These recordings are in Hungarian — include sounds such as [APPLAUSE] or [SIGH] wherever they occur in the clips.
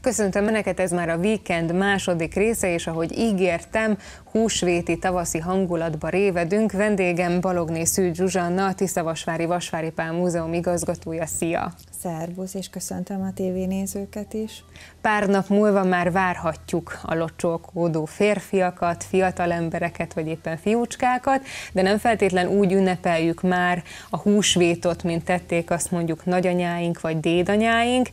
Köszöntöm Önöket, ez már a Weekend második része, és ahogy ígértem, húsvéti tavaszi hangulatba révedünk. Vendégem Balogné Szűcs Zsuzsanna, a Tiszavasvári Vasvári Pál Múzeum igazgatója. Szia! Szervusz, és köszöntöm a tévénézőket is. Pár nap múlva már várhatjuk a locsolkódó férfiakat, fiatal embereket, vagy éppen fiúcskákat, de nem feltétlen úgy ünnepeljük már a húsvétot, mint tették azt mondjuk nagyanyáink vagy dédanyáink.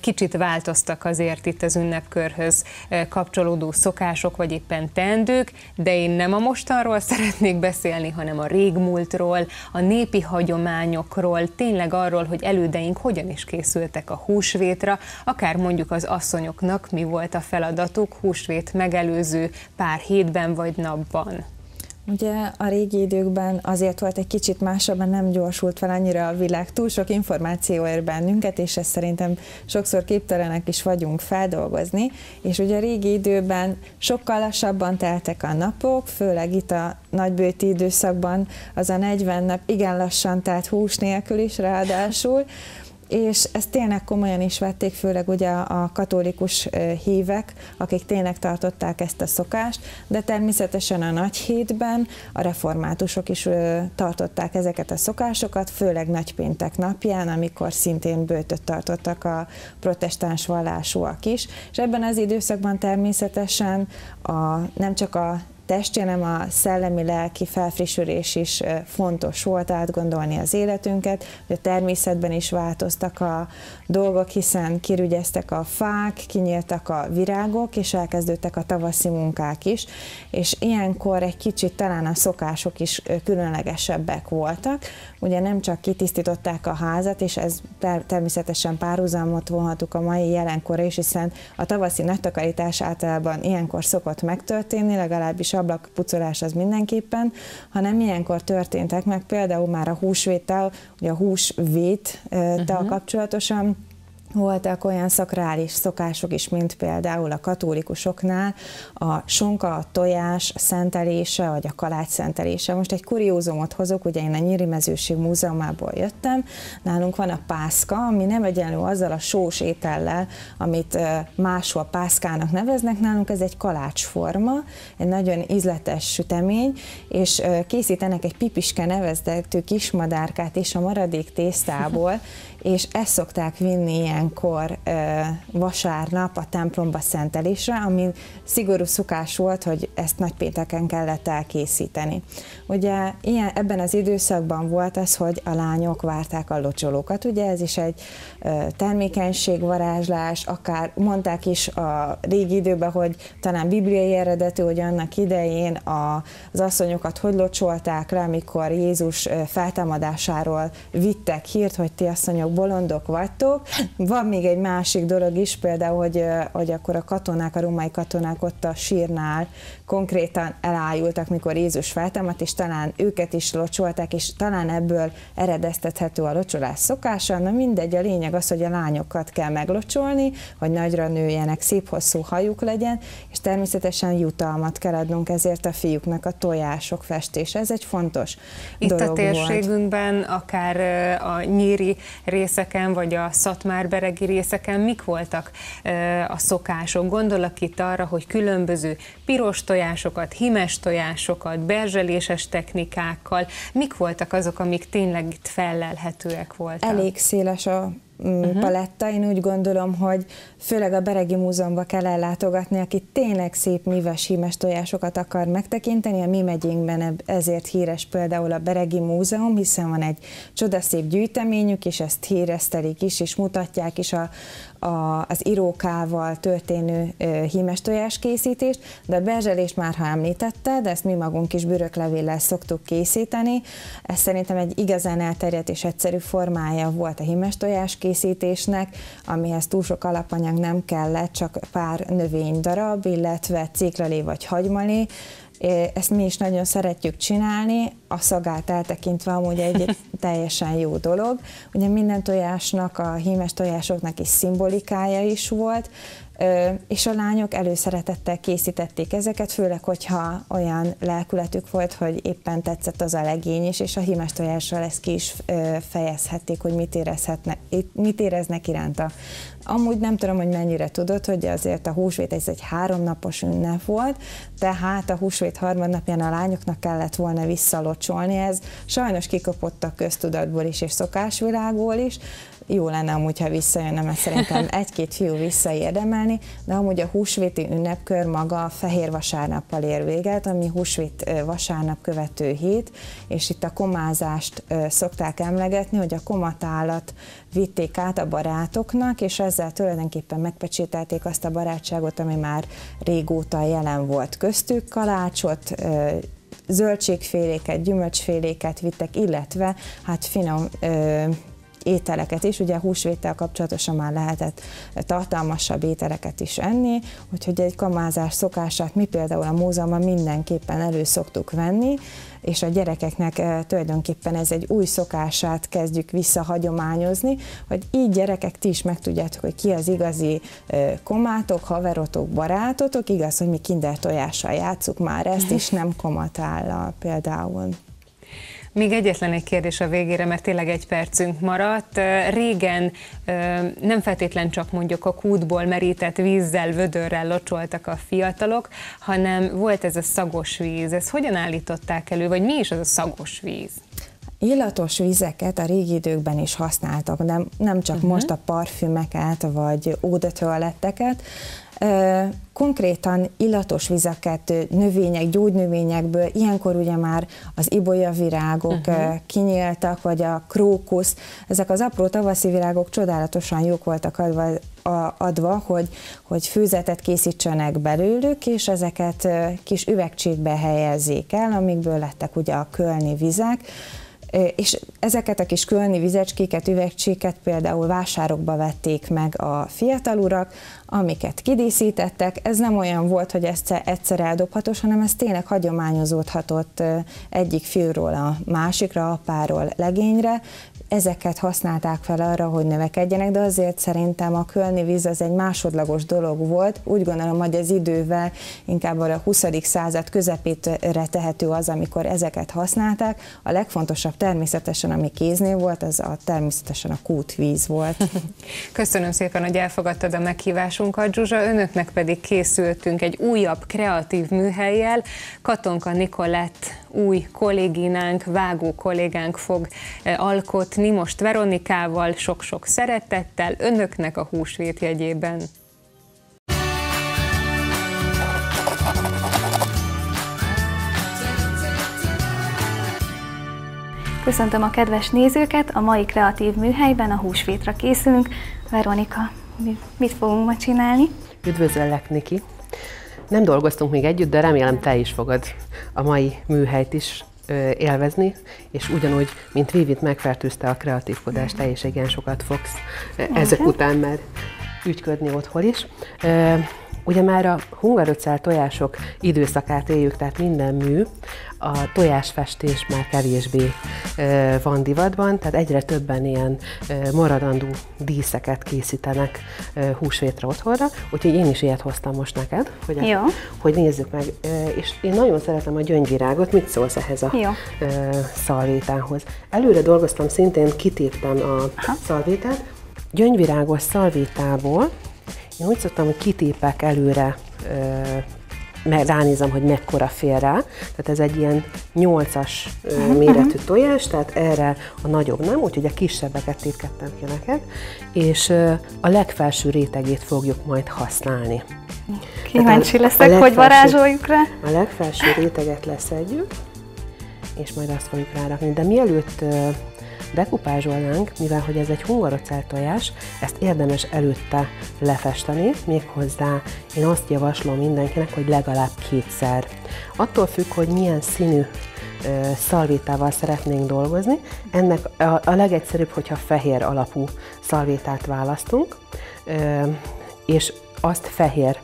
Kicsit változtak azért itt az ünnepkörhöz kapcsolódó szokások, vagy éppen teendők, de én nem a mostanról szeretnék beszélni, hanem a régmúltról, a népi hagyományokról, tényleg arról, hogy elődeink hogyan is készültek a húsvétra, akár mondjuk az asszonyoknak mi volt a feladatuk húsvét megelőző pár hétben vagy napban? Ugye a régi időkben azért volt egy kicsit másabban, nem gyorsult fel annyira a világ, túl sok információ ér bennünket, és ezt szerintem sokszor képtelenek is vagyunk feldolgozni, és ugye a régi időben sokkal lassabban teltek a napok, főleg itt a nagybőti időszakban az a 40 nap igen lassan telt hús nélkül is ráadásul, és ezt tényleg komolyan is vették, főleg ugye a katolikus hívek, akik tényleg tartották ezt a szokást, de természetesen a nagy hétben a reformátusok is tartották ezeket a szokásokat, főleg nagypéntek napján, amikor szintén bőtöt tartottak a protestáns vallásúak is, és ebben az időszakban természetesen a, nem csak a testi, hanem a szellemi-lelki felfrissülés is fontos volt átgondolni az életünket, hogy a természetben is változtak a dolgok, hiszen kirügyeztek a fák, kinyíltak a virágok, és elkezdődtek a tavaszi munkák is, és ilyenkor egy kicsit talán a szokások is különlegesebbek voltak, ugye nem csak kitisztították a házat, és ez természetesen párhuzamot vonhatunk a mai jelenkorra is, hiszen a tavaszi nagytakarítás általában ilyenkor szokott megtörténni, legalábbis ablakpucolás az mindenképpen, hanem ilyenkor történtek meg például már a húsvétel, ugye a húsvéttel uh-huh. kapcsolatosan, voltak olyan szakrális szokások is, mint például a katolikusoknál a sonka, a tojás szentelése, vagy a kalács szentelése. Most egy kuriózumot hozok, ugye én a Nyíri Mezőség Múzeumából jöttem, nálunk van a pászka, ami nem egyenlő azzal a sós étellel, amit máshol pászkának neveznek, nálunk ez egy kalácsforma, egy nagyon ízletes sütemény, és készítenek egy pipiske nevezetű kismadárkát is a maradék tésztából, [LAUGHS] és ezt szokták vinni ilyenkor vasárnap a templomba szentelésre, ami szigorú szokás volt, hogy ezt nagypénteken kellett elkészíteni. Ugye ilyen, ebben az időszakban volt az, hogy a lányok várták a locsolókat, ugye ez is egy termékenységvarázslás, akár mondták is a régi időben, hogy talán bibliai eredetű, hogy annak idején a, az asszonyokat hogy locsolták le, amikor Jézus feltámadásáról vittek hírt, hogy ti asszonyok bolondok vagytok. Van még egy másik dolog is, például, hogy, hogy akkor a katonák, a római katonák ott a sírnál konkrétan elájultak, mikor Jézus feltámadt, és talán őket is locsolták, és talán ebből eredeztethető a locsolás szokása. Na mindegy, a lényeg az, hogy a lányokat kell meglocsolni, hogy nagyra nőjenek, szép hosszú hajuk legyen, és természetesen jutalmat kell adnunk ezért a fiúknak a tojások festése. Ez egy fontos Itt dolog a térségünkben, volt. akár a nyíri részeken, vagy a szatmárberegi részeken mik voltak a szokások? Gondolok itt arra, hogy különböző piros tojásokat, himes tojásokat, berzseléses technikákkal, mik voltak azok, amik tényleg itt fellelhetőek voltak? Elég széles a uh-huh. paletta. Én úgy gondolom, hogy főleg a Beregi Múzeumban kell ellátogatni, aki tényleg szép míves hímes tojásokat akar megtekinteni. A mi megyénkben ezért híres például a Beregi Múzeum, hiszen van egy csodaszép gyűjteményük, és ezt híresztelik is, és mutatják is a, a, az irókával történő hímes tojás készítést, de a berzselést már ha említette, de ezt mi magunk is büröklevéllel szoktuk készíteni. Ez szerintem egy igazán elterjedt és egyszerű formája volt a hímes tojás készítésnek, amihez túl sok alapanyag nem kellett, csak pár növénydarab, illetve céklalé vagy hagymalé, ezt mi is nagyon szeretjük csinálni, a szagát eltekintve amúgy egy [LAUGHS] teljesen jó dolog. Ugye minden tojásnak, a hímes tojásoknak is szimbolikája is volt, és a lányok előszeretettel készítették ezeket, főleg, hogyha olyan lelkületük volt, hogy éppen tetszett az a legény is, és a hímes tojással ezt ki is fejezhették, hogy mit, érezhetne, mit éreznek iránta. Amúgy nem tudom, hogy mennyire tudod, hogy azért a húsvét ez egy háromnapos ünnep volt, tehát a húsvét harmadnapján a lányoknak kellett volna visszalocsolni, ez sajnos kikopott a köztudatból is és szokásvilágból is, jó lenne amúgy, ha visszajönne, mert szerintem [LAUGHS] egy-két fiú visszaérdemelni, de amúgy a húsvéti ünnepkör maga fehér vasárnappal ér véget, ami húsvét vasárnap követő hét, és itt a komázást szokták emlegetni, hogy a komatálat vitték át a barátoknak, és ezzel tulajdonképpen megpecsételték azt a barátságot, ami már régóta jelen volt köztük, kalácsot, zöldségféléket, gyümölcsféléket vittek, illetve hát finom ételeket is, ugye húsvétel kapcsolatosan már lehetett tartalmasabb ételeket is enni, úgyhogy egy kamázás szokását mi például a múzeumban mindenképpen elő szoktuk venni, és a gyerekeknek eh, tulajdonképpen ez egy új szokását kezdjük visszahagyományozni, hogy így gyerekek ti is megtudjátok, hogy ki az igazi eh, komátok, haverotok, barátotok, igaz, hogy mi kinder tojással játszuk már ezt, és nem komatállal például. Még egyetlen egy kérdés a végére, mert tényleg egy percünk maradt. Régen nem feltétlen csak mondjuk a kútból merített vízzel, vödörrel locsoltak a fiatalok, hanem volt ez a szagos víz. Ezt hogyan állították elő, vagy mi is az a szagos víz? Illatos vizeket a régi időkben is használtak, nem, nem csak uh-huh. most a parfümeket vagy ódatoaletteket, konkrétan illatos vizeket növények, gyógynövényekből, ilyenkor ugye már az ibolyavirágok uh-huh. kinyíltak, vagy a krókusz, ezek az apró tavaszi virágok csodálatosan jók voltak adva, adva hogy, hogy főzetet készítsenek belőlük, és ezeket kis üvegcsékbe helyezzék el, amikből lettek ugye a kölni vizek, és ezeket a kis kölni vizecskéket, üvegcséket például vásárokba vették meg a fiatal urak, amiket kidíszítettek. Ez nem olyan volt, hogy ezt egyszer eldobhatós, hanem ez tényleg hagyományozódhatott egyik fiúról a másikra, apáról legényre, ezeket használták fel arra, hogy növekedjenek, de azért szerintem a kölni víz az egy másodlagos dolog volt. Úgy gondolom, hogy az idővel inkább a 20. század közepére tehető az, amikor ezeket használták. A legfontosabb természetesen, ami kéznél volt, az a természetesen a kútvíz volt. [LAUGHS] Köszönöm szépen, hogy elfogadtad a meghívásunkat, Zsuzsa. Önöknek pedig készültünk egy újabb kreatív műhelyjel. Katonka Nikolett új kollégínánk, vágó kollégánk fog eh, alkotni most Veronikával, sok-sok szeretettel, önöknek a húsvét jegyében. Köszöntöm a kedves nézőket, a mai kreatív műhelyben a húsvétra készülünk. Veronika, mit fogunk ma csinálni? Üdvözöllek, Niki! Nem dolgoztunk még együtt, de remélem te is fogod a mai műhelyt is élvezni, és ugyanúgy, mint Vivit megfertőzte a kreatívkodást, te is igen sokat fogsz ezek után már ügyködni otthon is. Ugye már a hungaröccel tojások időszakát éljük, tehát minden mű, a tojásfestés már kevésbé van divatban, tehát egyre többen ilyen maradandó díszeket készítenek húsvétra otthonra, úgyhogy én is ilyet hoztam most neked, hogy, Jó. Hogy nézzük meg. És én nagyon szeretem a gyöngyvirágot, mit szólsz ehhez a Jó. szalvétához? Előre dolgoztam, szintén kitéptem a Aha. szalvétát, gyöngyvirágos szalvétából én úgy szoktam, hogy kitépek előre mert ránézem, hogy mekkora fér rá. Tehát ez egy ilyen 8-as uh-huh. méretű tojás, tehát erre a nagyobb nem, úgyhogy a kisebbeket tépkedtem ki neked, és a legfelső rétegét fogjuk majd használni. Kíváncsi leszek, legfelső, hogy varázsoljuk rá. A legfelső réteget leszedjük, és majd azt fogjuk rárakni. De mielőtt dekupázsolnánk, mivel hogy ez egy hungarocell tojás, ezt érdemes előtte lefesteni, méghozzá én azt javaslom mindenkinek, hogy legalább kétszer. Attól függ, hogy milyen színű szalvétával szeretnénk dolgozni. Ennek a, a legegyszerűbb, hogyha fehér alapú szalvétát választunk, és azt fehér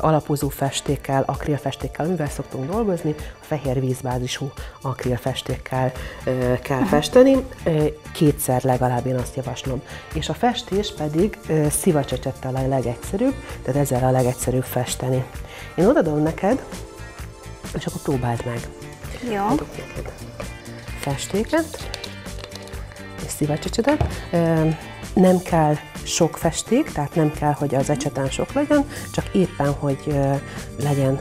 alapozó festékkel, akrilfestékkel, amivel szoktunk dolgozni, a fehér vízbázisú akrilfestékkel kell festeni. Kétszer legalább én azt javaslom. És a festés pedig szivacsecsettel a legegyszerűbb, tehát ezzel a legegyszerűbb festeni. Én odadom neked, és akkor próbáld meg. Jó. Adok neked festéket, és szivacsecsetet. Nem kell sok festék, tehát nem kell, hogy az ecseten sok legyen, csak éppen, hogy legyen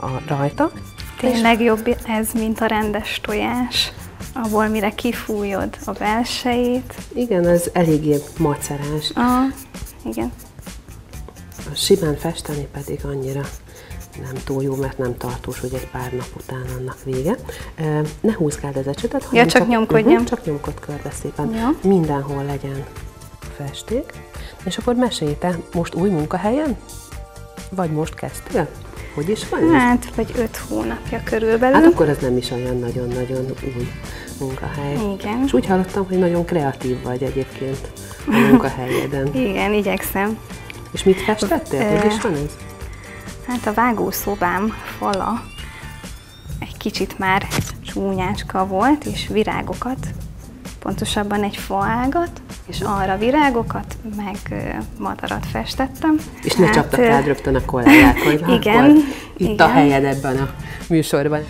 a rajta. Tényleg jobb ez, mint a rendes tojás, abból mire kifújod a belsejét. Igen, az eléggé macerás. Ah, igen. A simán festeni pedig annyira nem túl jó, mert nem tartós, hogy egy pár nap után annak vége. Ne húzgáld az ecsetet, hanem ja, csak, csak nyomkodjam. Uh-huh, csak nyomkod körbe szépen. Ja. Mindenhol legyen festék. És akkor mesélj te, most új munkahelyen? Vagy most kezdtél? Hogy is van? Hát, vagy öt hónapja körülbelül. Hát akkor ez nem is olyan nagyon-nagyon új munkahely. Igen. És úgy hallottam, hogy nagyon kreatív vagy egyébként a munkahelyeden. [LAUGHS] Igen, igyekszem. És mit festettél? Hogy is van ez? Hát a vágószobám fala egy kicsit már csúnyácska volt, és virágokat, pontosabban egy faágat, és arra virágokat, meg madarat festettem. És ne hát, csaptak rád rögtön a kollégák, hogy [LAUGHS] igen, itt igen. a helyed ebben a műsorban.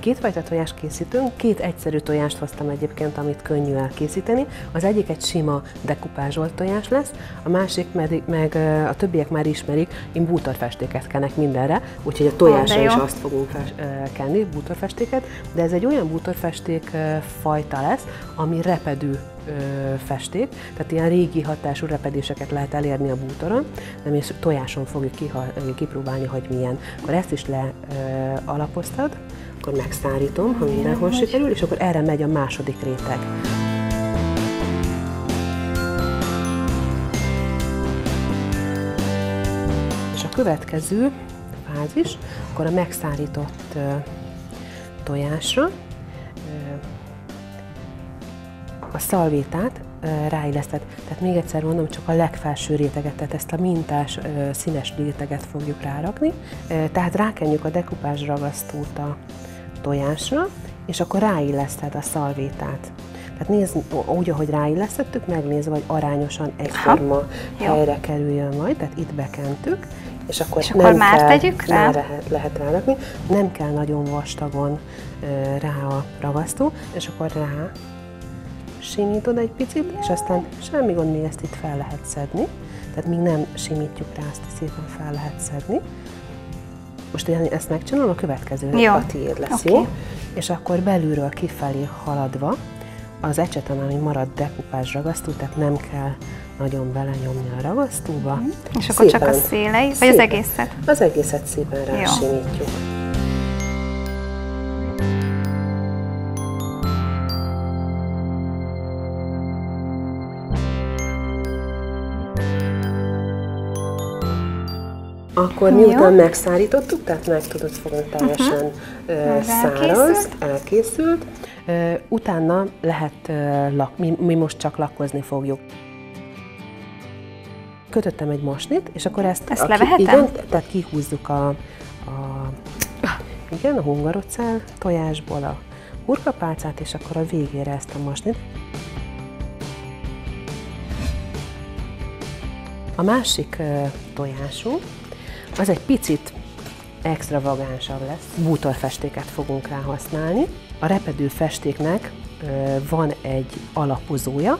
Kétfajta tojást készítünk, két egyszerű tojást hoztam egyébként, amit könnyű elkészíteni. Az egyik egy sima dekupázsolt tojás lesz, a másik meg, meg a többiek már ismerik, én bútorfestéket kenek mindenre, úgyhogy a tojásra is azt fogunk kenni, bútorfestéket, de ez egy olyan bútorfesték fajta lesz, ami repedő festék, tehát ilyen régi hatású repedéseket lehet elérni a bútoron, nem és tojáson fogjuk kipróbálni, hogy milyen. Akkor ezt is lealapoztad, akkor megszárítom, ha mindenhol sikerül, és akkor erre megy a második réteg. És a következő fázis, akkor a megszárított tojásra a szalvétát ráillesztett. Tehát még egyszer mondom, csak a legfelső réteget, tehát ezt a mintás színes réteget fogjuk rárakni. Tehát rákenjük a dekupás ragasztót a tojásra, és akkor ráilleszted a szalvétát. Tehát nézd, úgy, ahogy ráillesztettük, megnézve, hogy arányosan egyforma Aha. helyre Jó. kerüljön majd, tehát itt bekentük, és akkor, és akkor már kell, tegyük rá? Már lehet, lehet rárakni. Nem kell nagyon vastagon rá a ragasztó, és akkor rá simítod egy picit, és aztán semmi gond, még ezt itt fel lehet szedni. Tehát még nem simítjuk rá, azt szépen fel lehet szedni. Most én ezt megcsinálom, a következő jó. a tiéd lesz, okay. jó? És akkor belülről kifelé haladva, az ecsetem, ami marad dekupás ragasztó, tehát nem kell nagyon belenyomni a ragasztóba. Mm. És akkor szépen, csak a szélei, vagy szépen, az egészet? Az egészet szépen rásimítjuk. Akkor miután megszárítottuk, tehát meg tudod fogni teljesen uh-huh. száraz, elkészült, utána lehet, lak, mi, mi most csak lakozni fogjuk. Kötöttem egy masnit, és akkor ezt, ezt levehetem? Igen, tehát kihúzzuk a, a, igen, a hungarocál tojásból a hurkapálcát, és akkor a végére ezt a masnit. A másik tojásunk, az egy picit extravagánsabb lesz. Bútorfestéket fogunk rá használni. A repedő festéknek van egy alapozója,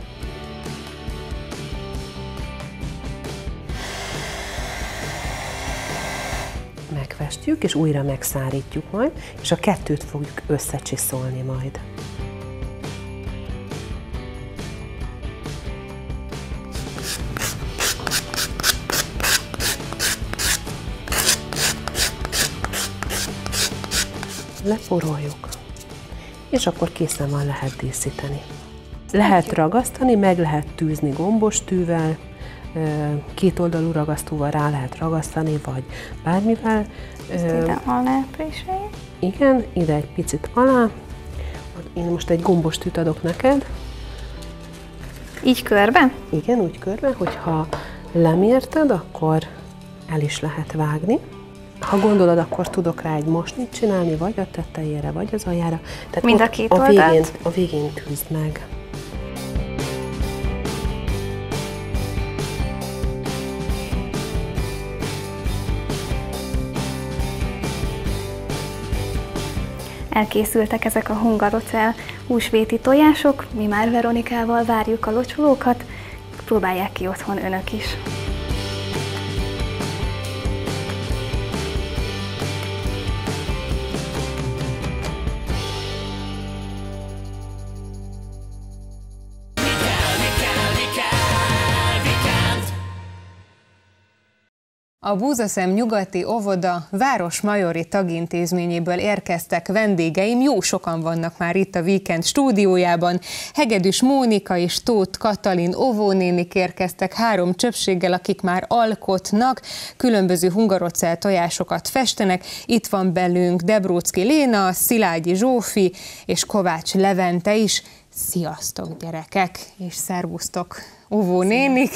megfestjük, és újra megszárítjuk majd, és a kettőt fogjuk összecsiszolni majd. Leporoljuk, és akkor készen van, lehet díszíteni. Lehet ragasztani, meg lehet tűzni gombos tűvel, két oldalú ragasztóval rá lehet ragasztani, vagy bármivel. Ezt ide alá Igen, ide egy picit alá. Én most egy gombos tűt adok neked. Így körbe? Igen, úgy körbe, hogyha lemérted, akkor el is lehet vágni. Ha gondolod, akkor tudok rá egy mosnit csinálni, vagy a tetejére, vagy az aljára. Tehát Mind a két a végén, a végén tűzd meg. Elkészültek ezek a hungarocel húsvéti tojások, mi már Veronikával várjuk a locsolókat, próbálják ki otthon önök is. A Búzaszem nyugati óvoda Városmajori tagintézményéből érkeztek vendégeim, jó sokan vannak már itt a Weekend stúdiójában. Hegedűs Mónika és Tóth Katalin óvónénik érkeztek három csöpséggel, akik már alkotnak, különböző hungarocel tojásokat festenek. Itt van belünk Debrócki Léna, Szilágyi Zsófi és Kovács Levente is. Sziasztok gyerekek, és szervusztok óvónénik.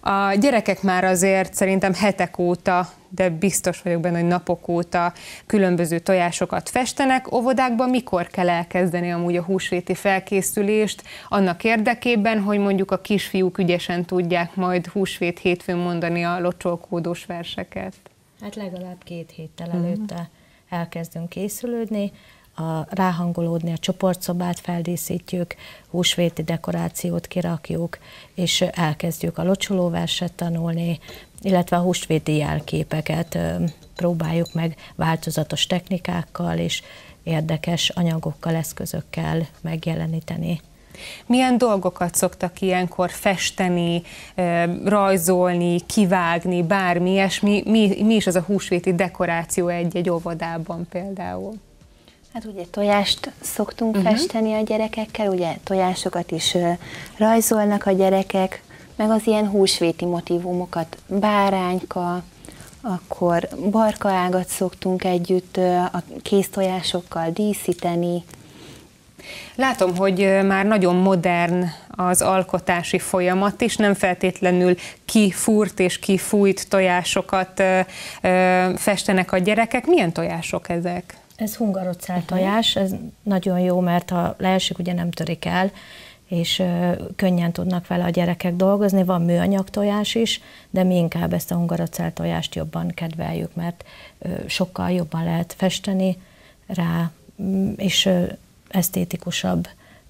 A gyerekek már azért szerintem hetek óta, de biztos vagyok benne, hogy napok óta különböző tojásokat festenek. Óvodákban mikor kell elkezdeni amúgy a húsvéti felkészülést annak érdekében, hogy mondjuk a kisfiúk ügyesen tudják majd húsvét hétfőn mondani a locsolkódós verseket? Hát legalább két héttel előtte elkezdünk készülődni a, ráhangolódni, a csoportszobát feldíszítjük, húsvéti dekorációt kirakjuk, és elkezdjük a locsolóverset tanulni, illetve a húsvéti jelképeket próbáljuk meg változatos technikákkal és érdekes anyagokkal, eszközökkel megjeleníteni. Milyen dolgokat szoktak ilyenkor festeni, rajzolni, kivágni, bármi ilyesmi? Mi, mi is az a húsvéti dekoráció egy-egy óvodában például? Hát ugye tojást szoktunk uh-huh. festeni a gyerekekkel, ugye tojásokat is rajzolnak a gyerekek, meg az ilyen húsvéti motivumokat, bárányka, akkor barkaágat szoktunk együtt a kéztojásokkal díszíteni. Látom, hogy már nagyon modern az alkotási folyamat is, nem feltétlenül kifúrt és kifújt tojásokat festenek a gyerekek. Milyen tojások ezek? Ez hungarocell tojás, ez nagyon jó, mert ha leesik, ugye nem törik el, és ö, könnyen tudnak vele a gyerekek dolgozni. Van műanyag tojás is, de mi inkább ezt a hungarocell tojást jobban kedveljük, mert ö, sokkal jobban lehet festeni rá, mm, és ö, esztétikusabb,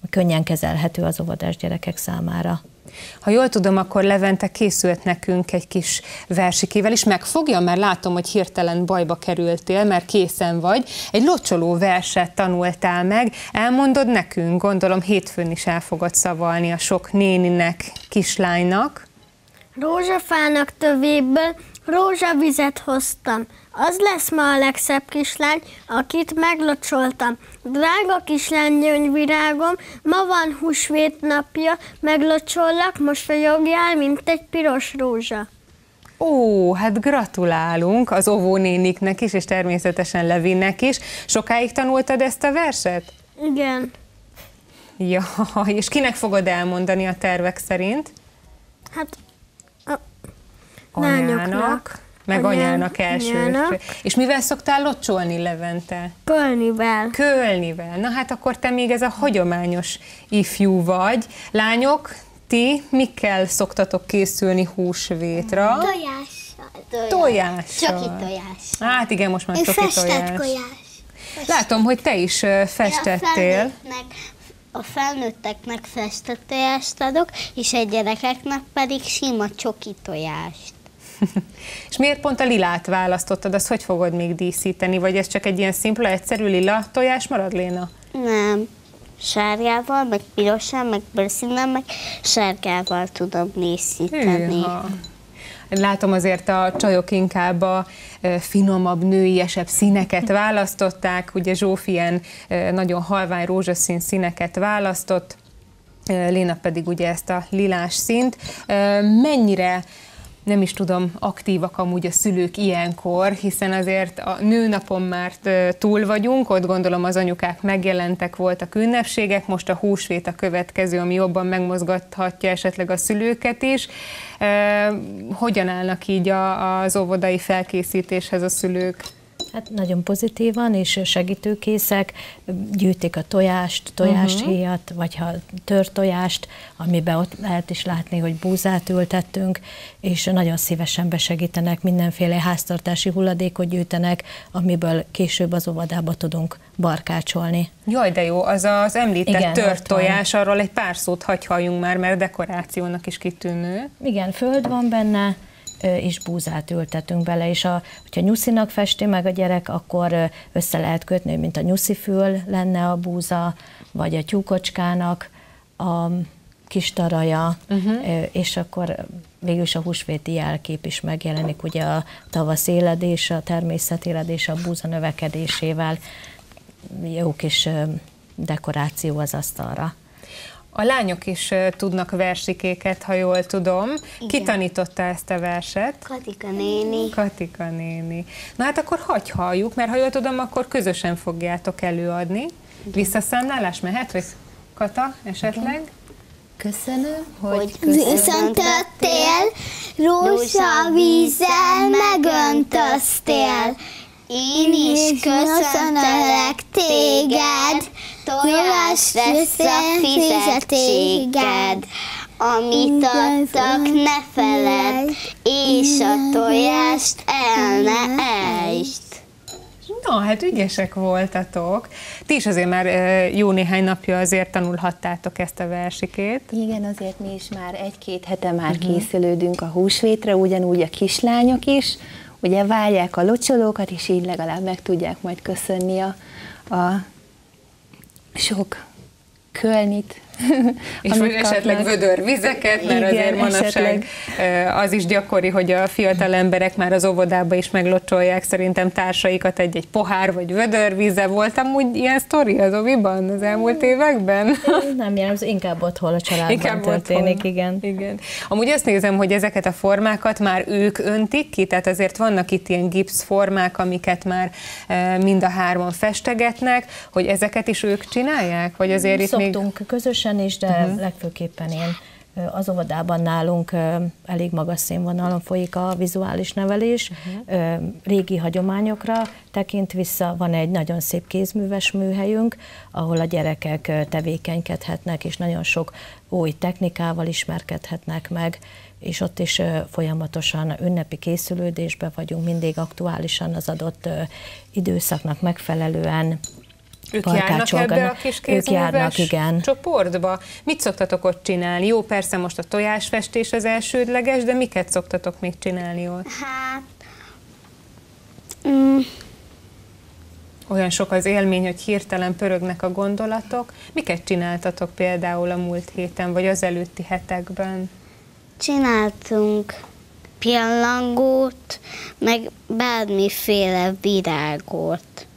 könnyen kezelhető az óvodás gyerekek számára. Ha jól tudom, akkor Levente készült nekünk egy kis versikével is. Megfogja, mert látom, hogy hirtelen bajba kerültél, mert készen vagy. Egy locsoló verset tanultál meg. Elmondod nekünk, gondolom hétfőn is el fogod szavalni a sok néninek, kislánynak. Rózsafának tövéből rózsavizet hoztam. Az lesz ma a legszebb kislány, akit meglocsoltam. Drága kislány gyöngyvirágom, ma van húsvét napja, meglocsollak, most vagyogjál, mint egy piros rózsa. Ó, hát gratulálunk az óvónéniknek is, és természetesen Levinnek is. Sokáig tanultad ezt a verset? Igen. Ja, [LAUGHS] és kinek fogod elmondani a tervek szerint? Hát a anyának, meg anyám, anyának első. Anyának. És mivel szoktál locsolni Levente? Kölnivel. Kölnivel. Na hát akkor te még ez a hagyományos ifjú vagy. Lányok, ti mikkel szoktatok készülni húsvétra? Tojással. Tojással. Csoki tojás. Hát igen, most már Én csoki tojás. tojás. Látom, hogy te is festettél. A felnőtteknek festett tojást adok, és a gyerekeknek pedig sima csoki tojást. [LAUGHS] és miért pont a lilát választottad? Azt hogy fogod még díszíteni? Vagy ez csak egy ilyen szimpla, egyszerű lila tojás marad, Léna? Nem. Sárgával, meg pirosan, meg bőrszínnel, meg sárgával tudom díszíteni. Hűha. Látom azért a csajok inkább a finomabb, nőiesebb színeket [LAUGHS] választották, ugye Zsófi ilyen nagyon halvány rózsaszín színeket választott, Léna pedig ugye ezt a lilás színt. Mennyire nem is tudom, aktívak amúgy a szülők ilyenkor, hiszen azért a nőnapon már túl vagyunk, ott gondolom az anyukák megjelentek, voltak ünnepségek, most a húsvét a következő, ami jobban megmozgathatja esetleg a szülőket is. Hogyan állnak így az óvodai felkészítéshez a szülők? Hát nagyon pozitívan és segítőkészek, gyűjtik a tojást, tojáshéjat, uh-huh. vagy ha tör tojást, amiben ott lehet is látni, hogy búzát ültettünk, és nagyon szívesen besegítenek, mindenféle háztartási hulladékot gyűjtenek, amiből később az óvodába tudunk barkácsolni. Jaj, de jó, az az említett Igen, tört tojás, arról egy pár szót hagyhaljunk már, mert dekorációnak is kitűnő. Igen, föld van benne, és búzát ültetünk bele, és a, hogyha nyuszinak festi meg a gyerek, akkor össze lehet kötni, mint a nyuszifül lenne a búza, vagy a tyúkocskának a kis taraja, uh-huh. és akkor végülis a húsvéti jelkép is megjelenik, ugye a tavasz éledés, a természet éledés, a búza növekedésével, jó kis dekoráció az asztalra. A lányok is tudnak versikéket, ha jól tudom. Igen. Ki tanította ezt a verset? Katika néni. Katika néni. Na hát akkor hagy halljuk, mert ha jól tudom, akkor közösen fogjátok előadni. Visszaszámlálás mehet, vagy Kata esetleg? Igen. Köszönöm, hogy köszöntöttél, rózsa vízzel megöntöztél. Én is köszöntelek téged, tojás lesz a fizetséged. Amit adtak, ne feled, és a tojást el ne ejtsd. Na, hát ügyesek voltatok. Ti is azért már jó néhány napja azért tanulhattátok ezt a versikét. Igen, azért mi is már egy-két hete már uh-huh. készülődünk a húsvétre, ugyanúgy a kislányok is. Ugye várják a locsolókat, és így legalább meg tudják majd köszönni a, a sok kölnit, [LAUGHS] és esetleg vödör vizeket, mert Igen, azért manapság az is gyakori, hogy a fiatal emberek már az óvodába is meglocsolják szerintem társaikat egy-egy pohár vagy vödörvíze. Voltam úgy ilyen sztori az oviban az elmúlt években? [LAUGHS] Nem jellemző, inkább otthon a családban inkább történik, otthon. igen. igen. Amúgy azt nézem, hogy ezeket a formákat már ők öntik ki, tehát azért vannak itt ilyen gipszformák, amiket már mind a hárman festegetnek, hogy ezeket is ők csinálják? Vagy azért Szoktunk itt még... közösen teljesen is, de uh-huh. legfőképpen én az óvodában nálunk elég magas színvonalon folyik a vizuális nevelés. Uh-huh. Régi hagyományokra tekint vissza, van egy nagyon szép kézműves műhelyünk, ahol a gyerekek tevékenykedhetnek, és nagyon sok új technikával ismerkedhetnek meg, és ott is folyamatosan ünnepi készülődésbe vagyunk, mindig aktuálisan az adott időszaknak megfelelően ők járnak ebbe a kis ők járnak, igen. csoportba? Mit szoktatok ott csinálni? Jó, persze most a tojásfestés az elsődleges, de miket szoktatok még csinálni ott? Hát... Mm. Olyan sok az élmény, hogy hirtelen pörögnek a gondolatok. Miket csináltatok például a múlt héten, vagy az előtti hetekben? Csináltunk pillangót, meg bármiféle virágot.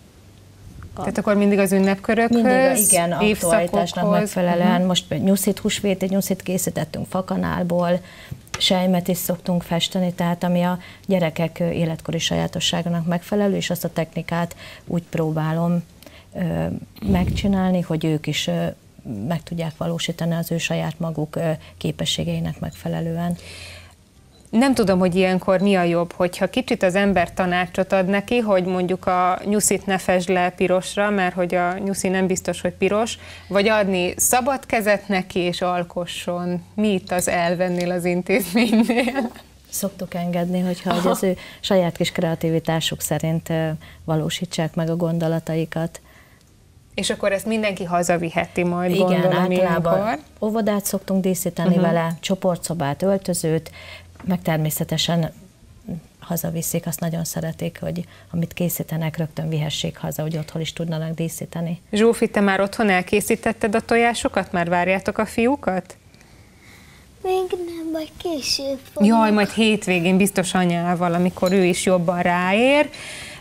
Tehát akkor mindig az ünnepkörökhöz, mindig, igen, aktualitásnak megfelelően. Uh-huh. Most nyuszit húsvét, egy nyuszit készítettünk fakanálból, sejmet is szoktunk festeni, tehát ami a gyerekek életkori sajátosságának megfelelő, és azt a technikát úgy próbálom ö, megcsinálni, hogy ők is ö, meg tudják valósítani az ő saját maguk képességeinek megfelelően. Nem tudom, hogy ilyenkor mi a jobb, hogyha kicsit az ember tanácsot ad neki, hogy mondjuk a nyuszit ne fesd le pirosra, mert hogy a nyuszi nem biztos, hogy piros, vagy adni szabad kezet neki és alkosson. Mi itt az elvennél az intézménynél? Szoktuk engedni, hogyha hogy az ő saját kis kreativitásuk szerint valósítsák meg a gondolataikat. És akkor ezt mindenki hazaviheti majd, Igen, gondolom, általában ilyenkor. óvodát szoktunk díszíteni uh-huh. vele, csoportszobát, öltözőt, meg természetesen hazaviszik, azt nagyon szeretik, hogy amit készítenek, rögtön vihessék haza, hogy otthon is tudnának díszíteni. Zsófi, te már otthon elkészítetted a tojásokat? Már várjátok a fiúkat? Még nem, majd később fogok. Jaj, majd hétvégén biztos anyával, amikor ő is jobban ráér.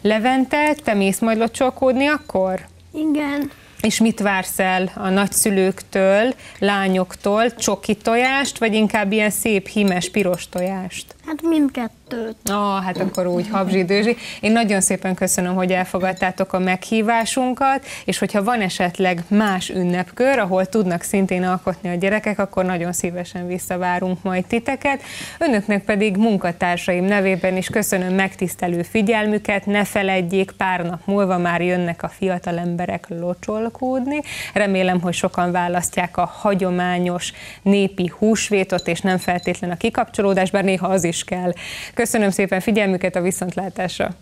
Levente, te mész majd locsolkódni akkor? Igen. És mit vársz el a nagyszülőktől, lányoktól? Csoki tojást, vagy inkább ilyen szép, himes, piros tojást? Hát mindkettőt. Ah, hát akkor úgy habzsi dőzsi. Én nagyon szépen köszönöm, hogy elfogadtátok a meghívásunkat, és hogyha van esetleg más ünnepkör, ahol tudnak szintén alkotni a gyerekek, akkor nagyon szívesen visszavárunk majd titeket. Önöknek pedig munkatársaim nevében is köszönöm megtisztelő figyelmüket, ne feledjék, pár nap múlva már jönnek a fiatal emberek locsolkódni. Remélem, hogy sokan választják a hagyományos népi húsvétot, és nem feltétlen a kikapcsolódás, bár néha az kell. Köszönöm szépen figyelmüket a viszontlátásra!